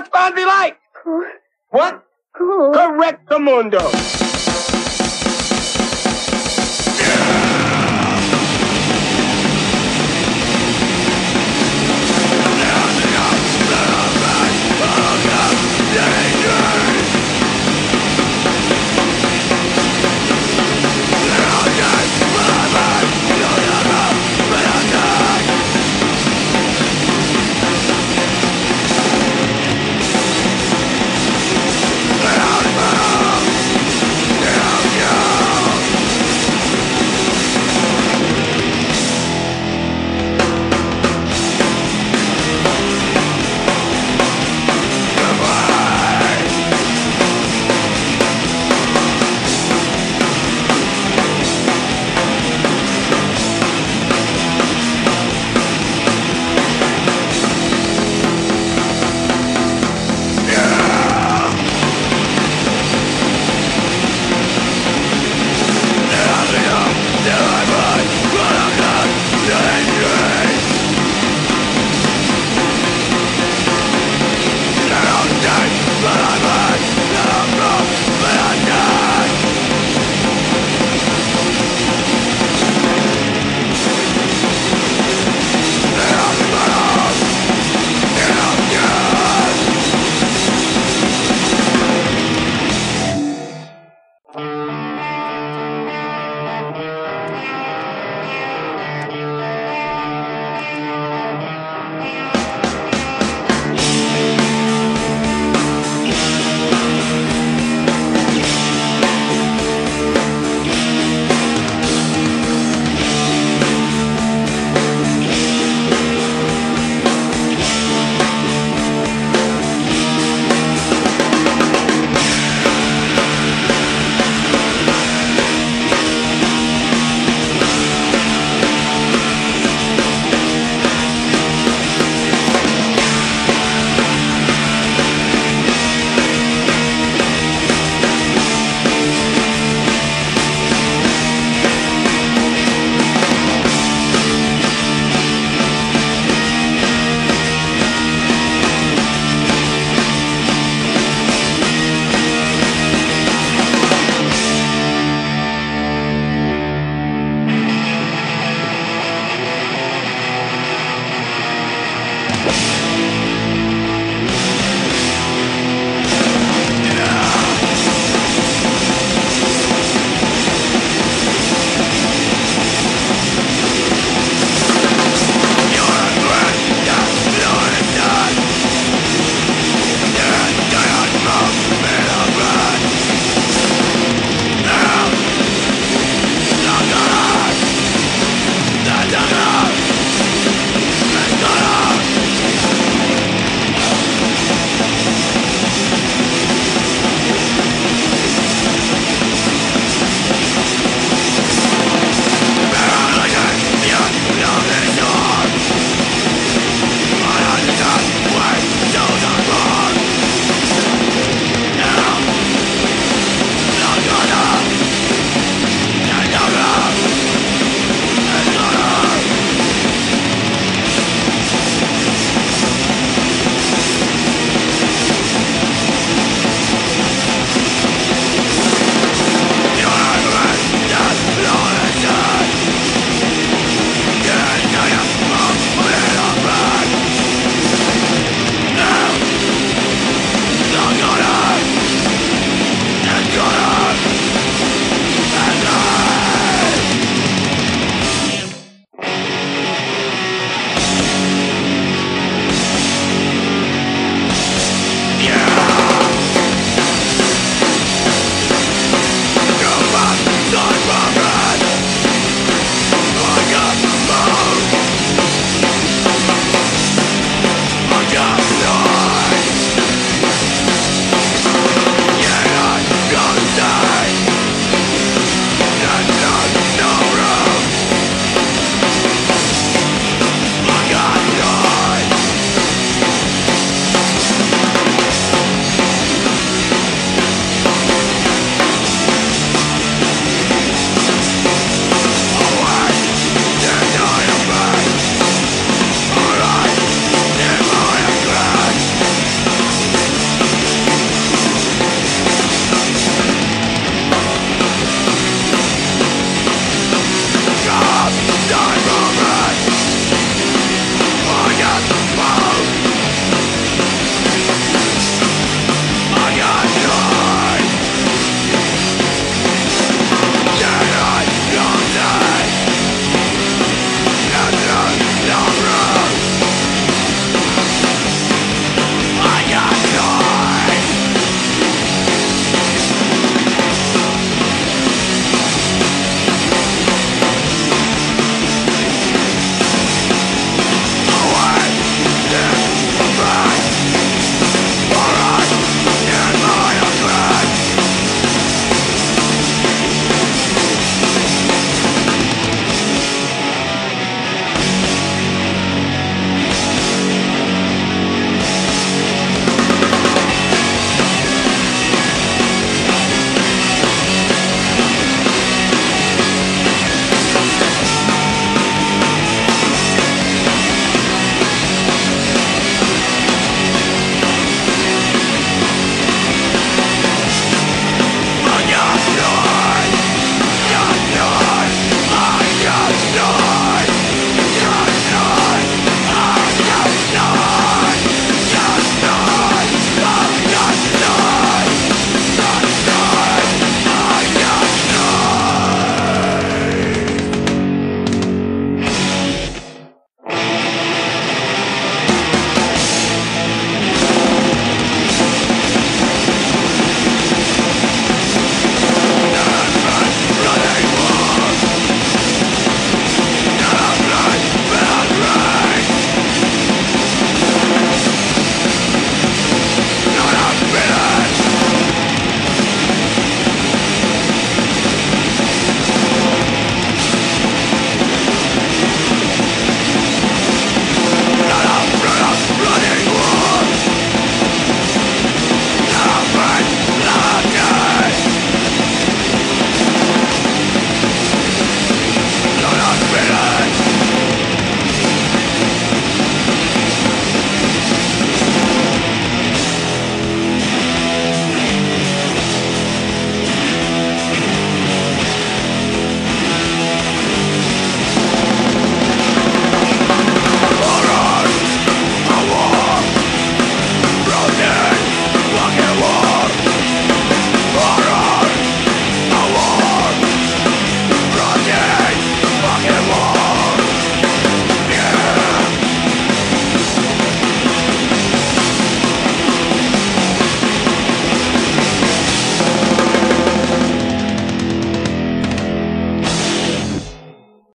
What's Fonzie like? Cool. What? Cool. Correctamundo.